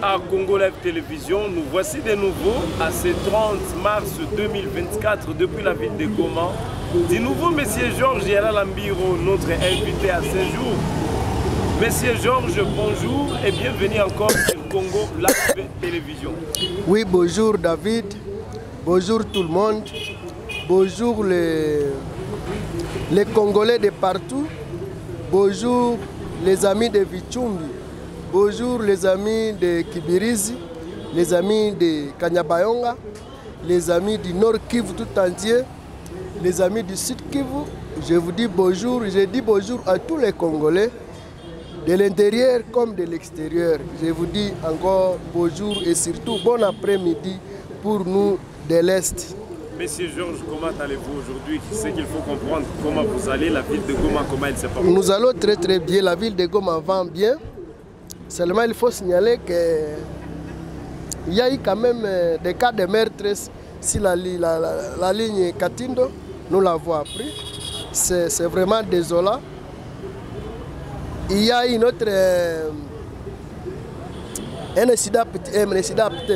à Congo Live Télévision, nous voici de nouveau à ce 30 mars 2024 depuis la ville de Goma. Du nouveau, Monsieur Georges Yara Lambiro, notre invité à ce jour. Monsieur Georges, bonjour et bienvenue encore sur Congo Live Télévision. Oui, bonjour David, bonjour tout le monde, bonjour les, les Congolais de partout, bonjour les amis de Vichumbi, bonjour les amis de Kibirizi, les amis de Kanyabayonga, les amis du Nord Kivu tout entier, les amis du Sud Kivu. Je vous dis bonjour, je dis bonjour à tous les Congolais, de l'intérieur comme de l'extérieur. Je vous dis encore bonjour et surtout bon après-midi pour nous de l'Est. Monsieur Georges, comment allez-vous aujourd'hui? C'est qu'il faut comprendre comment vous allez, la ville de Goma, comment elle s'est portée. Nous allons très très bien, la ville de Goma va bien. Seulement il faut signaler qu'il y a eu quand même euh, des cas de meurtre sur la, ligne Katindo. Nous l'avons appris. C'est vraiment désolant. Il y a une autre euh, un incident,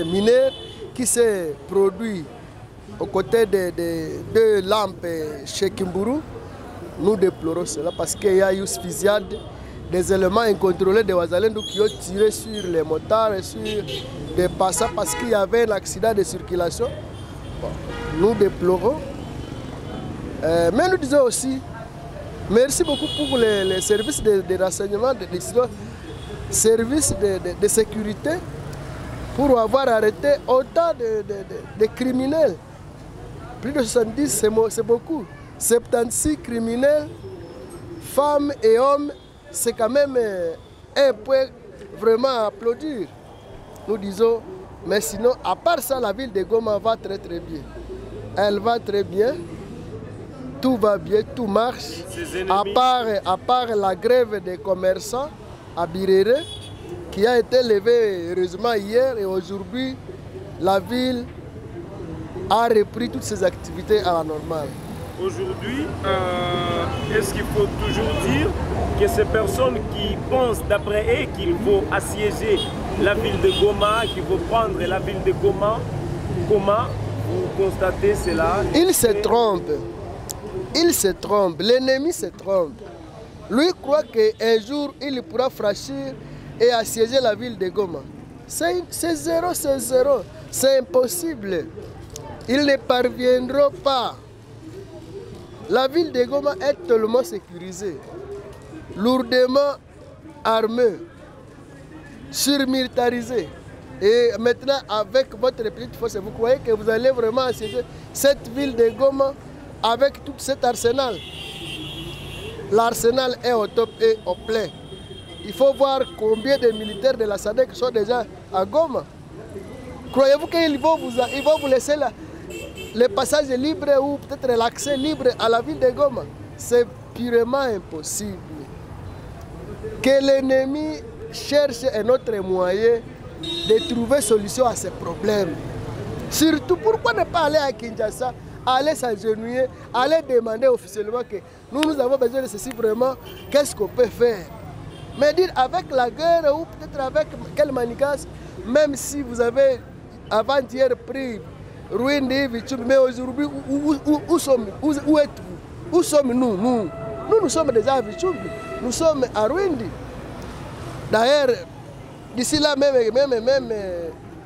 mineur qui s'est produit aux côtés de deux lampes chez Kimburu. Nous déplorons cela parce qu'il y a eu fusillade des éléments incontrôlés de Wazalendo qui ont tiré sur les motards et sur des passants parce qu'il y avait un accident de circulation. Nous déplorons. Euh, mais nous disons aussi, merci beaucoup pour les, services de, renseignement, de, services de, de, sécurité, pour avoir arrêté autant de, criminels. Plus de 70, c'est beaucoup. 76 criminels, femmes et hommes, c'est quand même un point vraiment à applaudir. Nous disons, mais sinon, à part ça, la ville de Goma va très très bien. Elle va très bien. Tout va bien, tout marche. À part, à part la grève des commerçants à Birere, qui a été levée heureusement hier et aujourd'hui, la ville a repris toutes ses activités à la normale. Aujourd'hui, euh, est-ce qu'il faut toujours dire que ces personnes qui pensent d'après eux qu'il faut assiéger la ville de Goma, qu'il faut prendre la ville de Goma, comment vous constatez cela Ils se trompent. Il se trompe. L'ennemi se trompe. Lui croit qu'un jour, il pourra franchir et assiéger la ville de Goma. C'est zéro, c'est zéro. C'est impossible. Ils ne parviendront pas. La ville de Goma est tellement sécurisée, lourdement armée, surmilitarisée. Et maintenant, avec votre petite force, vous croyez que vous allez vraiment assiéger cette ville de Goma avec tout cet arsenal? L'arsenal est au top et au plein. Il faut voir combien de militaires de la SADC sont déjà à Goma. Croyez-vous qu'ils vont vous laisser là? Le passage libre ou peut-être l'accès libre à la ville de Goma. C'est purement impossible. Que l'ennemi cherche un autre moyen de trouver solution à ces problèmes. Surtout, pourquoi ne pas aller à Kinshasa, aller s'agenouiller, aller demander officiellement que nous, nous avons besoin de ceci vraiment, qu'est-ce qu'on peut faire? Mais dire avec la guerre ou peut-être avec quelle manigance, même si vous avez avant-hier pris Rwindi, mais aujourd'hui, où, êtes-vous? Où sommes-nous nous, nous, sommes déjà à Vichumbi, nous sommes à Rwindi. D'ailleurs, d'ici là, même, même,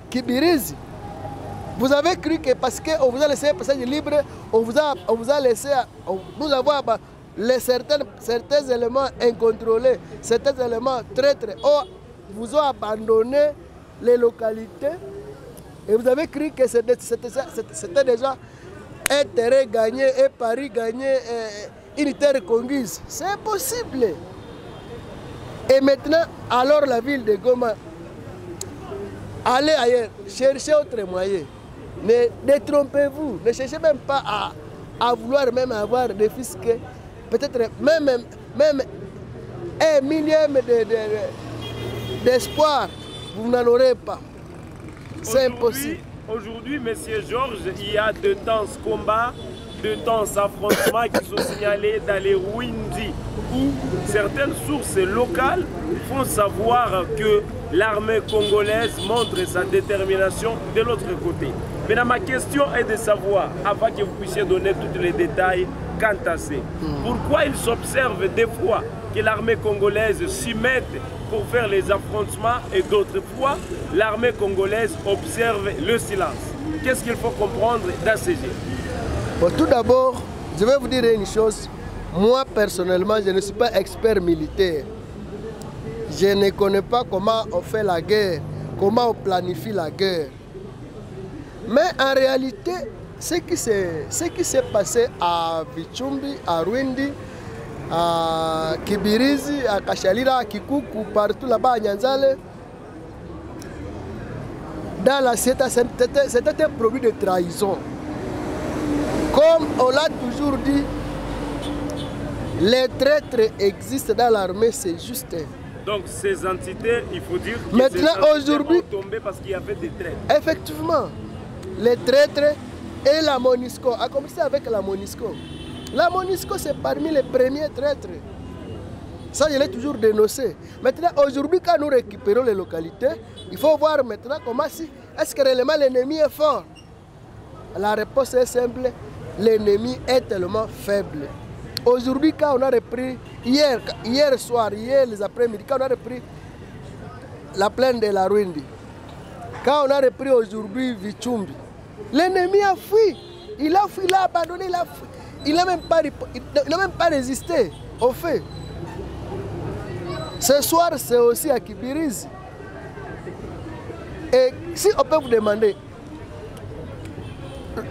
Kibirizi, vous avez cru que parce qu'on vous a laissé un passage libre, on vous a, on vous a laissé, nous avons les certains, certains éléments incontrôlés, certains éléments très hauts, vous ont abandonné les localités et vous avez cru que c'était déjà un terrain gagné, un pari gagné, une terre conquise. C'est impossible. Et maintenant, alors la ville de Goma, allez ailleurs, cherchez autre moyen. Ne détrompez-vous, ne cherchez même pas à, vouloir même avoir des fils que peut-être même, un millième d'espoir, de, de, vous n'en aurez pas. C'est impossible. Aujourd'hui, Monsieur Georges, il y a de temps combats, de temps affrontements qui sont signalés dans les Rwindi, où certaines sources locales font savoir que l'armée congolaise montre sa détermination de l'autre côté. Maintenant, ma question est de savoir, avant que vous puissiez donner tous les détails quant à ça, pourquoi il s'observe des fois que l'armée congolaise s'y mette pour faire les affrontements et d'autres fois, l'armée congolaise observe le silence Qu'est-ce qu'il faut comprendre dans ces jeux? Bon, tout d'abord, je vais vous dire une chose. Moi, personnellement, je ne suis pas expert militaire. Je ne connais pas comment on fait la guerre, comment on planifie la guerre. Mais en réalité, ce qui s'est passé à Bichumbi, à Rwindi, à Kibirizi, à Kachalira, à Kikuku, partout là-bas à Nyanzale, dans la c'était un produit de trahison. Comme on l'a toujours dit, les traîtres existent dans l'armée, c'est juste. Donc ces entités, il faut dire Maintenant, aujourd'hui, tombé parce qu'il y avait des traîtres. Effectivement, les traîtres et la Monisco, a commencé avec la Monisco. La Monisco, c'est parmi les premiers traîtres. Ça, je l'ai toujours dénoncé. Maintenant, aujourd'hui, quand nous récupérons les localités, il faut voir maintenant comment si, est-ce que réellement l'ennemi est fort? La réponse est simple, l'ennemi est tellement faible. Aujourd'hui, quand on a repris, hier, hier soir, hier les après-midi, quand on a repris la plaine de la Rwindi, quand on a repris aujourd'hui Vichumbi, l'ennemi a fui. Il a fui, il a abandonné, il a fui. Il n'a même, pas, même pas résisté au fait. Ce soir, c'est aussi à Kibirizi. Et si on peut vous demander,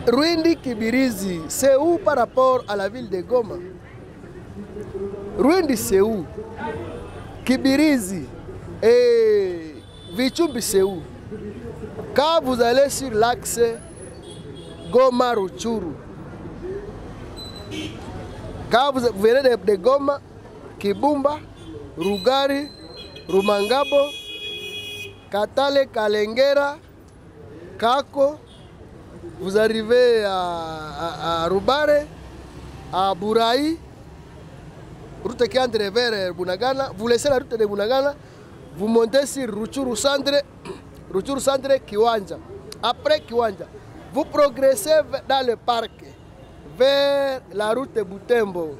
Rwindi Kibirizi, c'est où par rapport à la ville de Goma? Rwindi, c'est où? Kibirizi et Vichumbi, c'est où? Quand vous allez sur l'axe Goma-Ruchuru, quand vous venez de, Goma, Kibumba, Rugari, Rumangabo, Katale, Kalengera, Kako, vous arrivez à, Rubare, à Bouraï, route qui entre vers Bunagana, vous laissez la route de Bunagana, vous montez sur Ruchuru Centre, Ruchuru Centre, Kiwanja. Après Kiwanja, vous progressez dans le parc, vers la route de Butembo.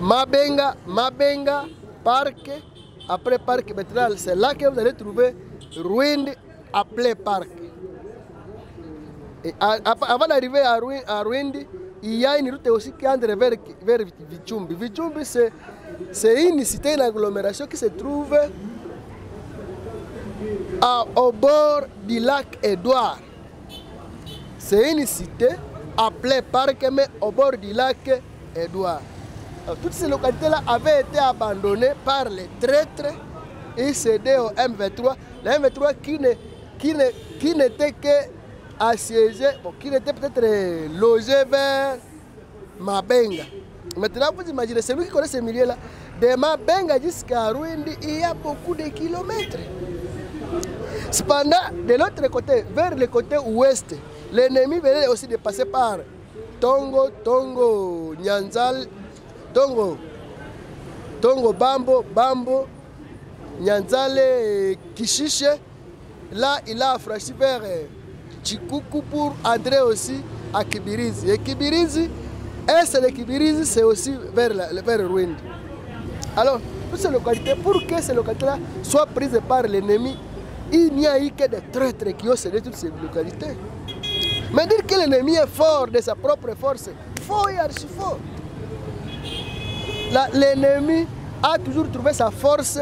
Mabenga, Mabenga, parc, après parc maintenant, c'est là que vous allez trouver Ruinde appelé parc. Et avant d'arriver à, à Ruindi, il y a une route aussi qui entre vers, vers Vichumbi. Vichumbi, c'est une cité, une agglomération qui se trouve à, au bord du lac Édouard. C'est une cité appelée parc, mais au bord du lac Édouard. Alors, toutes ces localités-là avaient été abandonnées par les traîtres et cédées au M23. Le M23 qui n'était qui ne, qui que assiégé, bon, qui n'était peut-être logé vers Mabenga. Maintenant, vous imaginez, celui qui connaît ce milieu-là, de Mabenga jusqu'à Rwindi, il y a beaucoup de kilomètres. Cependant, de l'autre côté, vers le côté ouest, l'ennemi venait aussi de passer par Tongo, Tongo, Nyanzal, Tongo, Tongo, Bambo, Bambo, Nyanzale, Kishiche. Là, il a franchi vers Chikuku pour entrer aussi à Kibirizi. Et Kibirizi, est de Kibirizi, c'est aussi vers, la, vers. Alors, pour que ces localités-là soient prises par l'ennemi, il n'y a eu que des traîtres qui ont cédé toutes ces localités. Mais dire que l'ennemi est fort de sa propre force, faux et archi faux. L'ennemi a toujours trouvé sa force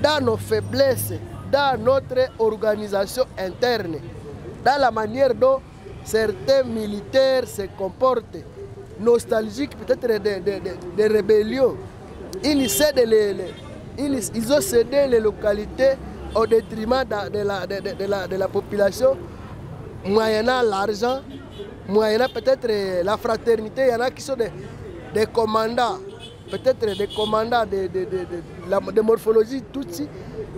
dans nos faiblesses, dans notre organisation interne, dans la manière dont certains militaires se comportent, nostalgiques peut-être des de, de, de, rébellions. Ils, les, ont cédé les localités au détriment de la population, moyennant l'argent, moyennant peut-être la fraternité. Il y en a qui sont des, commandants, peut-être des commandants de, de, de, de morphologie tutsi,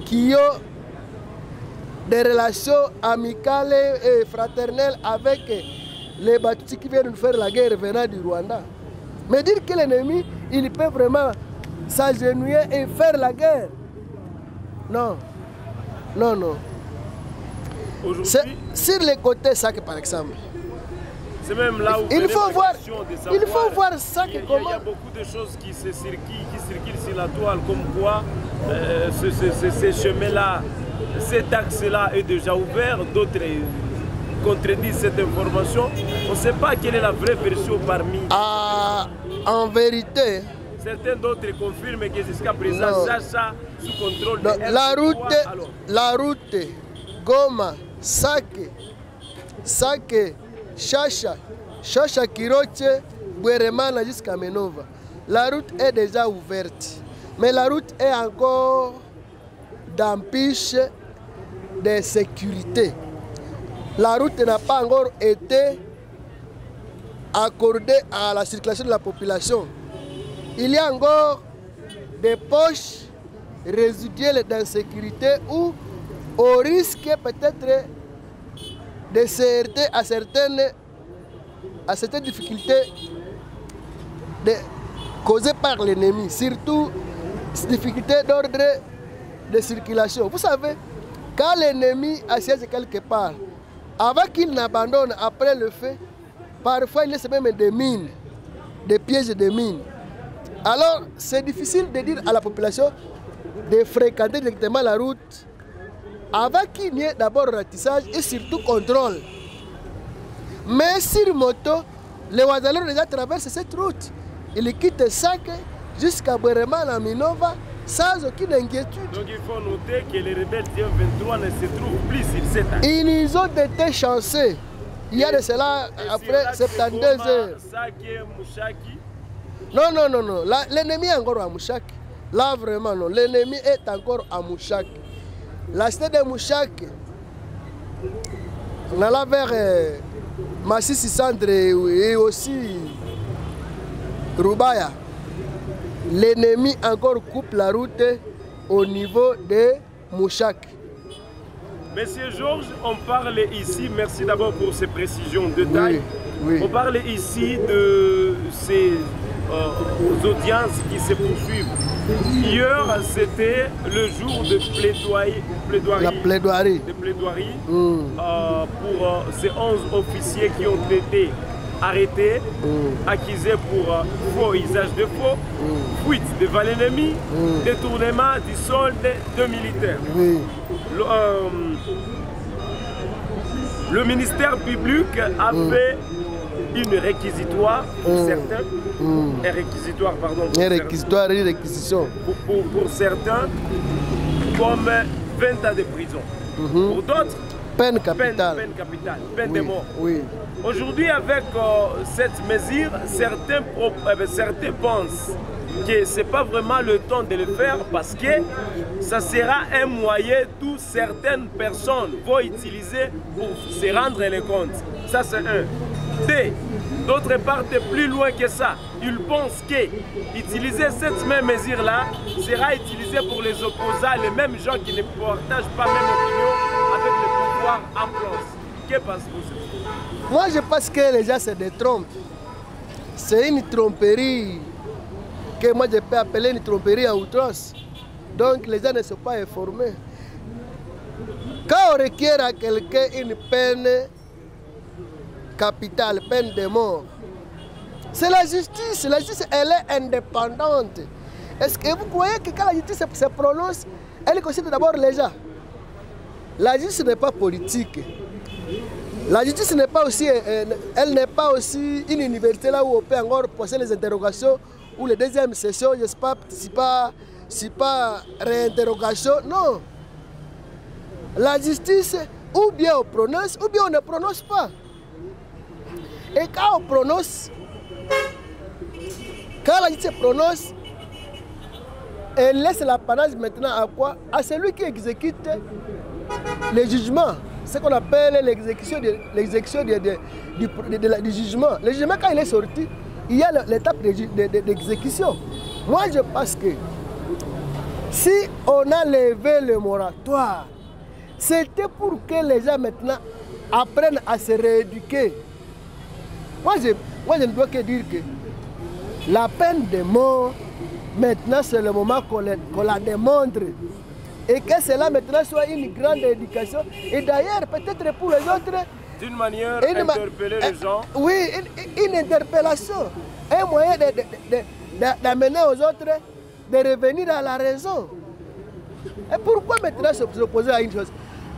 qui ont des relations amicales et fraternelles avec les Batutsi qui viennent faire la guerre venant du Rwanda. Mais dire que l'ennemi, il peut vraiment s'agenouiller et faire la guerre. Non. Non, non. Sur les côtés sac par exemple. c'est même là où Il faut voir- il faut voir ça il y a- que Il y beaucoup de choses qui se circulent, qui circulent sur la toile, comme quoi euh, ce, ce- ce- ce chemin-là, cet axe-là est déjà ouvert, d'autres euh, contredisent cette information. On ne sait pas quelle est la vraie version parmi. Ah, en vérité, Certains d'autres confirment que jusqu'à présent. Chacha, sous contrôle de la R3, route, alors, la route Goma, Sake, Sake, Chacha, Chacha Kiroche, jusqu'à Menova. La route est déjà ouverte. Mais la route est encore d'empêche de sécurité. La route n'a pas encore été accordée à la circulation de la population. Il y a encore des poches résiduelles d'insécurité où au risque peut-être de heurter à certaines, à certaines difficultés causées par l'ennemi, surtout difficultés d'ordre de circulation. Vous savez, quand l'ennemi assiège quelque part, avant qu'il n'abandonne après le fait, parfois il laisse même des mines, des pièges de mines. Alors, c'est difficile de dire à la population de fréquenter directement la route avant qu'il n'y ait d'abord ratissage et surtout contrôle. Mais sur moto, les Ouadalors déjà traversent cette route. Ils quittent Sac jusqu'à Bwereman à Minova sans aucune inquiétude. Donc il faut noter que les rebelles du 23 ne se trouvent plus sur cette. Ils ont été chanceux. Il y a de cela après sur l'axe 72 Goma, heures. Non, non, non, non. La- L'ennemi est encore à Mouchak. Là, vraiment, non. L'ennemi est encore à Mouchak. La cité de Mouchak, on alla vers euh, Massissi Centre et, aussi Rubaya. L'ennemi encore coupe la route au niveau de Mouchak. Monsieur Georges, on parle ici, merci d'abord pour ces précisions de taille. oui. On parle ici de ces euh, audiences qui se poursuivent. Hier, c'était le jour de plaidoyer, plaidoirie, La plaidoirie. de plaidoirie Mm, euh, pour euh, ces 11 officiers qui ont été arrêtés, mm, accusés pour euh, faux usage de faux, fuite devant l'ennemi, Mm. détournement du solde de militaires. oui. Le, le ministère public a fait une réquisitoire pour Mm. certains, Mm. un réquisitoire pardon, pour, Une certains, réquisitoire et réquisition. pour, pour- pour certains comme 20 ans de prison. Mhm. Pour d'autres, Peine capitale. peine capitale, peine de mort. oui. Aujourd'hui, avec euh, cette mesure, certains, euh, ben, certains pensent que ce n'est pas vraiment le temps de le faire parce que ça sera un moyen que certaines personnes vont utiliser pour se rendre les comptes. Ça, c'est un. Deux, d'autre part, plus loin que ça. Ils pensent que utiliser cette même mesure-là sera utilisé pour les opposants, les mêmes gens qui ne partagent pas même opinion avec le pouvoir en place. Que pensez-vous Moi, je pense que les gens se détrompent. C'est une tromperie que moi je peux appeler une tromperie à outrance. Donc les gens ne sont pas informés. Quand on requiert à quelqu'un une peine capitale, peine de mort, c'est la justice. La justice, elle est indépendante. Est-ce que vous croyez que quand la justice se- prononce, elle considère d'abord les gens? La justice n'est pas politique. La justice n'est pas aussi, euh, elle n'est pas aussi une université là où on peut encore poser les interrogations ou les deuxièmes sessions, je sais pas, si pas, si pas réinterrogation. Non. La justice, ou bien on prononce, ou bien on ne prononce pas. Et quand on prononce, quand la justice prononce, elle laisse l'apanage maintenant à quoi? À celui qui exécute le jugement, ce qu'on appelle l'exécution de- du, jugement. Le jugement, quand il est sorti, il y a l'étape d'exécution. Moi, je pense que si on a levé le moratoire, c'était pour que les gens maintenant apprennent à se rééduquer. Moi, je, moi, je ne dois que dire que la peine de mort, maintenant, c'est le moment qu'on la démontre et que cela maintenant soit une grande éducation. Et d'ailleurs, peut-être pour les autres, D'une manière, ma- interpeller eh, les gens. Oui, une, une interpellation. Un moyen d'amener aux autres de revenir à la raison. Et pourquoi maintenant se- s'opposer à une chose?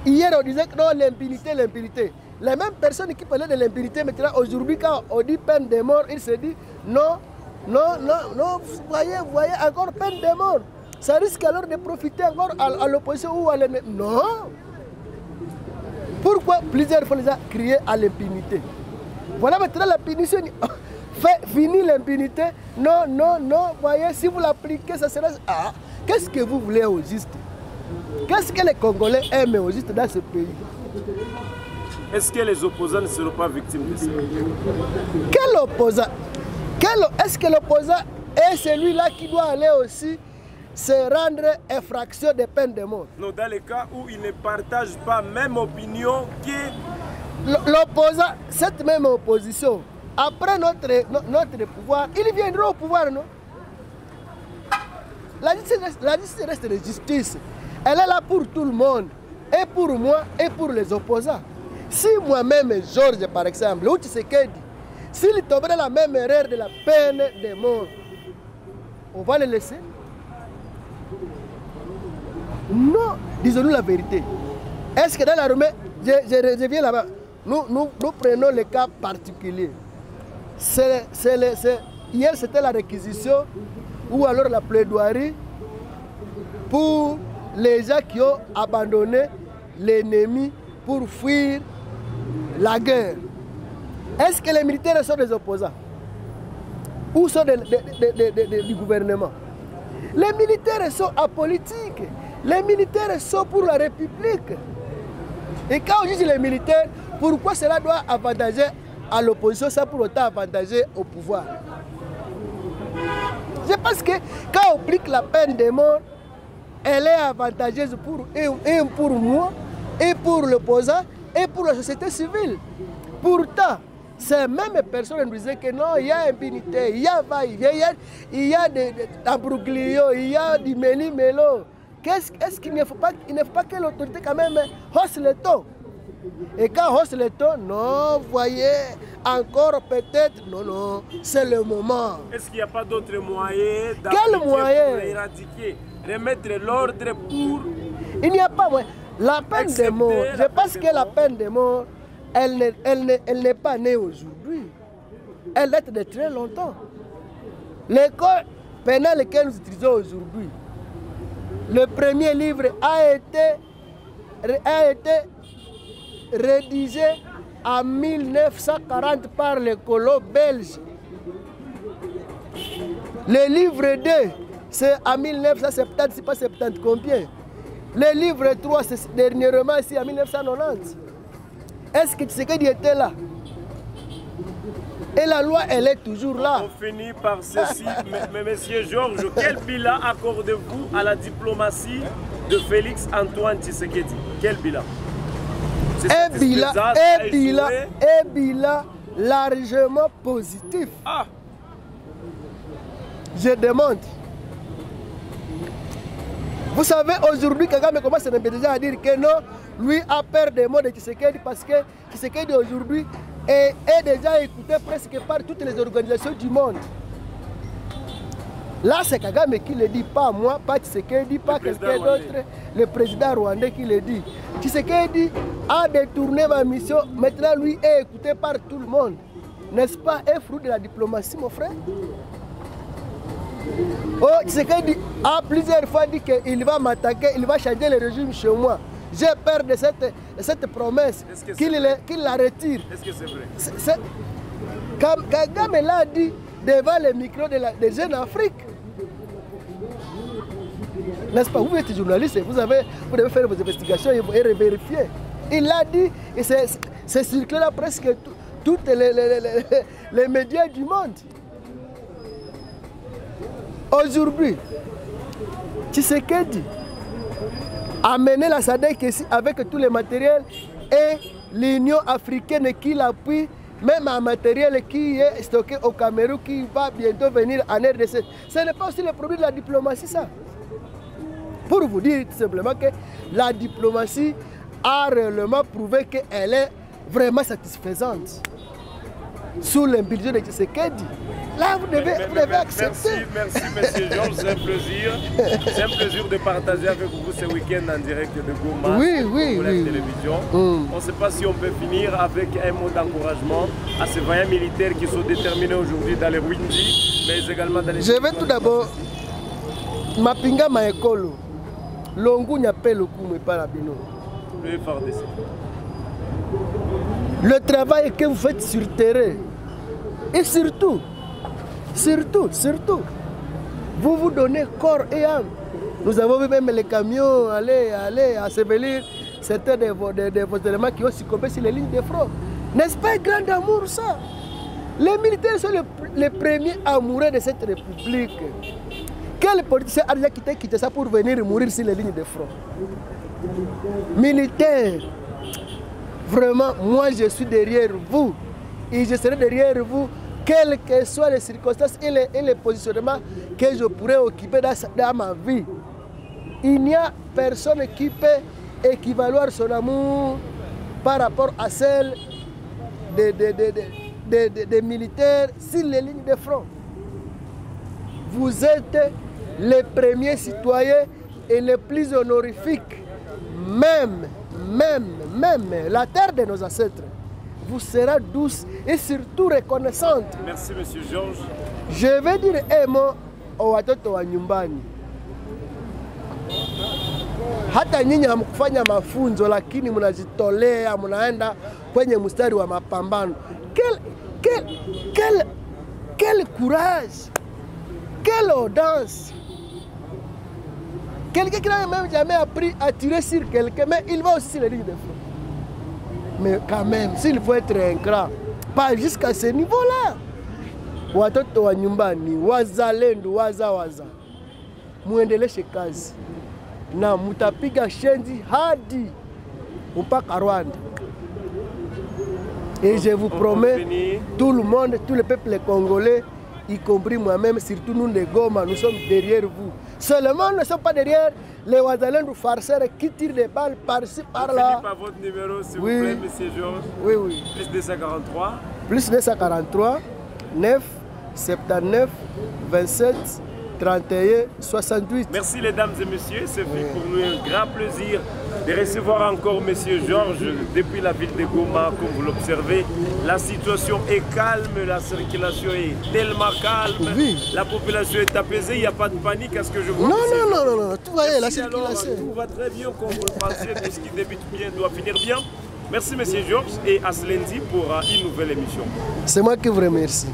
Hier, on disait que non, l'impunité, l'impunité. Les mêmes personnes qui parlaient de l'impunité, maintenant, aujourd'hui, quand on dit peine de mort, ils se disent non, non, non, non, vous voyez, vous voyez, encore peine de mort. Ça risque alors de profiter encore à, l'opposition ou à l'ennemi. Non pourquoi plusieurs fois les a crié à l'impunité? Voilà maintenant la punition. Fait finir l'impunité. Non, non, non. Voyez, si vous l'appliquez, ça sera. Ah, qu'est-ce que vous voulez au juste? Qu'est-ce que les Congolais aiment au juste dans ce pays? Est-ce que les opposants ne seront pas victimes de ça? Quel opposant Quel- Est-ce que l'opposant est celui-là qui doit aller aussi se rendre infraction des peines de mort? Non, dans les cas où ils ne partagent pas même opinion que L'opposant, cette même opposition, après notre, no- notre pouvoir, il viendra au pouvoir, non? La justice, reste, la justice reste de justice. Elle est là pour tout le monde, et pour moi, et pour les opposants. Si moi-même, Georges, par exemple, ou Tshisekedi, s'il tomberait la même erreur de la peine de mort, on va le laisser Non, disons-nous la vérité. Est-ce que dans l'armée, je, je reviens là-bas, nous, prenons le cas particulier. Hier, c'était la réquisition ou alors la plaidoirie pour les gens qui ont abandonné l'ennemi pour fuir la guerre. Est-ce que les militaires sont des opposants? Ou sont du gouvernement? Les militaires sont apolitiques. Les militaires sont pour la République. Et quand on dit les militaires, pourquoi cela doit avantager à l'opposition sans pour autant avantager au pouvoir? Je pense que quand on applique la peine de mort, elle est avantageuse pour, et, et pour moi, et pour l'opposant, et pour la société civile. Pourtant, ces mêmes personnes nous disaient que non, il y a impunité, il y a va-et-vient, il y a, il y a des embroglios, il y a du méli-mélo. Qu'est-ce est-ce qu'il ne faut pas, il ne faut pas que l'autorité quand même hausse le ton? Et quand hausse le ton, non, voyez, encore peut-être, non, non, c'est le moment. est-ce qu'il n'y a pas d'autres moyens Quel moyen pour éradiquer, remettre l'ordre pour Il n'y a pas moyen. La peine de mort, je pense que la peine de mort, elle n'est elle elle pas née aujourd'hui. Elle date de très longtemps. L'école pénale que nous utilisons aujourd'hui, le premier livre a été, a été rédigé en 1940 par les colons belges. Le livre 2, c'est en 1970, c'est pas 70 combien? Le livre 3, c'est dernièrement ici en 1990. Est-ce que Tshisekedi était là? Et la loi, elle est toujours là. On finit par ceci. mais, monsieur Georges, quel bilan accordez-vous à la diplomatie de Félix Antoine Tshisekedi? Quel bilan? Un bilan, un bilan, un bilan largement positif. Ah, Je demande. Vous savez, aujourd'hui, Kagame commence déjà à dire que non, lui a peur des mots de Tshisekedi parce que Tshisekedi aujourd'hui est, est déjà écouté presque par toutes les organisations du monde. Là, c'est Kagame qui le dit, pas moi, pas Tshisekedi, pas quelqu'un d'autre, le président rwandais qui le dit. Tshisekedi a détourné ma mission, maintenant lui est écouté par tout le monde. N'est-ce pas un fruit de la diplomatie, mon frère? Oh, Tshisekedi a plusieurs fois dit qu'il va m'attaquer, il va changer le régime chez moi. J'ai peur de cette, de cette promesse, qu'il la retire. est-ce que c'est vrai? Kam- Kagame l'a dit devant les micros de la, des jeunes Afrique. N'est-ce pas? Vous êtes journaliste, vous, avez, vous devez faire vos investigations et, et vérifier. Il l'a dit et c'est circulé dans presque les, les- les- les- les médias du monde. Aujourd'hui, Tshisekedi a mené la SADC ici avec tous les matériels et l'Union africaine qui l'appuie, même un matériel qui est stocké au Cameroun qui va bientôt venir en RDC. Ce n'est pas aussi le produit de la diplomatie, ça. pour vous dire tout simplement que la diplomatie a réellement prouvé qu'elle est vraiment satisfaisante sous l'impulsion de Tshisekedi. Là, vous devez, vous devez accepter. Merci, merci, monsieur Georges, c'est un plaisir. C'est un plaisir de partager avec vous ce week-end en direct de Goma. Oui, oui, pour la oui. télévision. Mm. On ne sait pas si on peut finir avec un mot d'encouragement à ces vaillants militaires qui sont déterminés aujourd'hui dans les Windi, mais également dans les. Je vais tout d'abord mapinga maekolo longunya mpe lokumu epai na bino Le. Le travail que vous faites sur terrain. Et surtout surtout surtout vous vous donnez corps et âme. Nous avons vu même les camions aller aller ensevelir certains de vos, de, de éléments qui ont succombé sur les lignes de front n'est-ce pas un grand amour ça? Les militaires sont les, premiers amoureux de cette république. Quel politicien a déjà quitté Kinshasa pour venir mourir sur les lignes de front Militaires, vraiment, moi je suis derrière vous et je serai derrière vous, quelles que soient les circonstances et les, et les positionnements que je pourrais occuper dans, ma vie. Il n'y a personne qui peut équivaloir son amour par rapport à celle des- des- des- des militaires sur les lignes de front. Vous êtes les premiers citoyens et les plus honorifiques. Même, même, même la terre de nos ancêtres vous sera douce et surtout reconnaissante. Merci, monsieur Georges. Je vais dire un mot au watoto wa nyumbani. Hata nyinyi hamkufanya mafunzo, lakini mnajitolea, mnaenda kwenye mstari wa mapambano. Quel, quel, quel, quel courage, quelle audace. Quelqu'un qui n'a même jamais appris à tirer sur quelqu'un, mais il va aussi sur les lignes de feu. Mais quand même, s'il faut être ingrat, pas jusqu'à ce niveau-là. watoto wa nyumbani wazalendo wazawaza muendeleshe kazi na mutapiga shenzi hadi mpaka Rwanda. Et je vous promets, tout le monde, tout le peuple congolais, y compris moi-même, surtout nous les Goma, nous sommes derrière vous. Seulement, nous ne sommes pas derrière les Ouazalendou farceurs qui tirent des balles par-ci, par-là. par votre numéro, s'il Oui. vous plaît, monsieur Georges. Oui, oui. Plus 243. plus 243 9 79 27 31 68. Merci les dames et messieurs, c'est pour nous un grand plaisir de recevoir encore Monsieur Georges depuis la ville de Goma, comme vous l'observez. La situation est calme, la circulation est tellement calme, Oui. la population est apaisée, il n'y a pas de panique à ce que je vois. Non, non, non, non, non, tout va bien, la alors, circulation. tout va très bien comme vous le pensez, tout ce qui débute bien doit finir bien. Merci Monsieur Georges et à ce lundi pour euh, une nouvelle émission. C'est moi qui vous remercie.